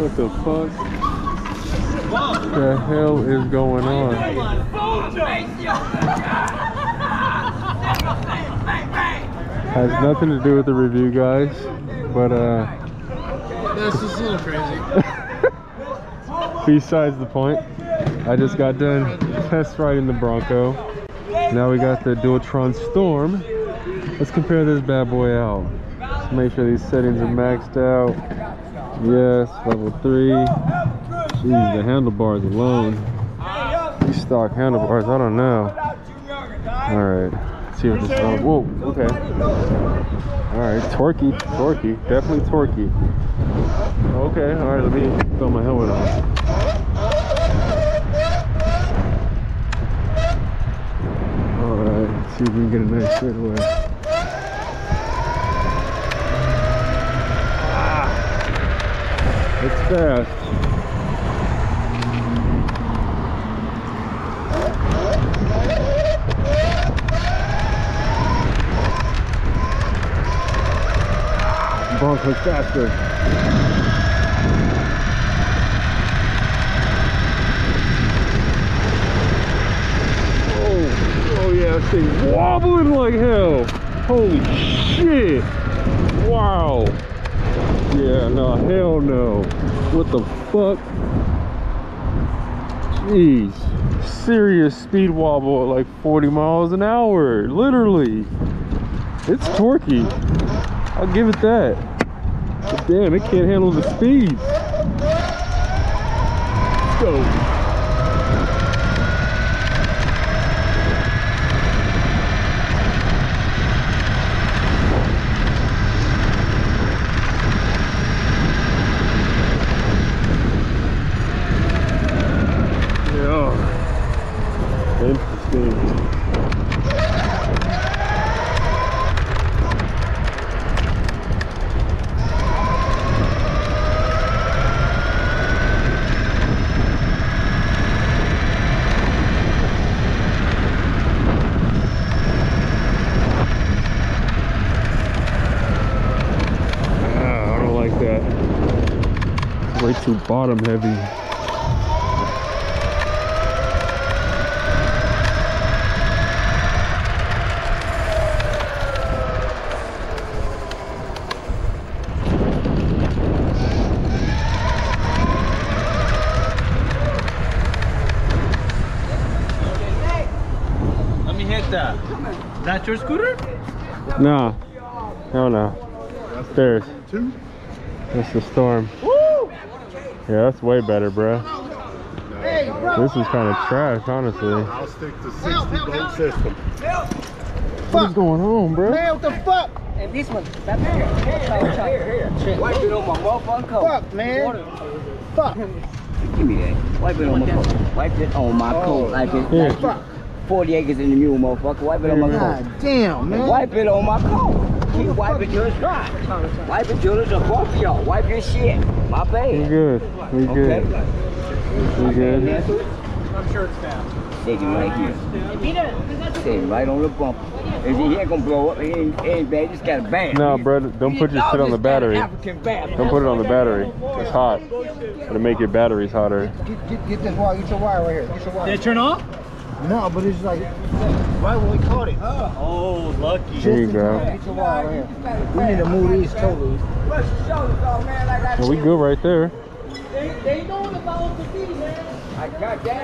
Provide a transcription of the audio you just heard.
What the fuck? What the hell is going on? Has nothing to do with the review, guys. But uh, This is a little crazy. besides the point, I just got done test riding the Bronco. Now we got the Dualtron Storm. Let's compare this bad boy out. Let's make sure these settings are maxed out. Yes, level three. Jeez, the handlebars alone. These stock handlebars, I don't know. All right, let's see what this. Oh, whoa, okay. All right, torquey, torquey, definitely torquey. Okay, all right, let me throw my helmet on. All right, let's see if we can get a nice straightaway. It's fast. Bronco's faster. Oh, oh thing's wobbling like hell. Holy shit. Wow. Yeah, no, hell no. What the fuck? Jeez. Serious speed wobble at like 40 miles an hour. Literally. It's torquey. I'll give it that. But damn, it can't handle the speed. Go. Yeah. Interesting. Ah, I don't like that. Way too bottom heavy. Let me hit that. That your scooter? No. No, no. Stairs. Two? That's the storm. Yeah, that's way better, bro. This is kind of trash, honestly. I'll stick to 60 bolt system. What's going on, bro? Man, what the fuck? And this one, back here. Here, here. Wipe it on my motherfucking coat. Fuck, man. Fuck. Give me that. Wipe it on my coat. Wipe it on my oh, coat like it's Here. like 40 acres in the mule, motherfucker. Wipe it on my coat. God damn, man. Wipe it on my coat. Keep wiping till it's dry. Wipe it till it's a both of y'all. Wipe your shit. My bad. We good. We Okay. good. We good. I'm sure it's fast. Sitting right here. Sitting right on the bumper. If he ain't gonna blow up, he ain't, he ain't bad. Just got a bang. No, bro, don't put your shit on the battery. Don't put it on the battery. It's hot. It'll make your batteries hotter. Get, get, get this wire. Get your wire right here. Get your Did wire. it turn off? No, but it's like right when we caught it. Oh, oh lucky. There you go. time. Get your wire right here. We need to move these totally. Well, we good right there. I got that.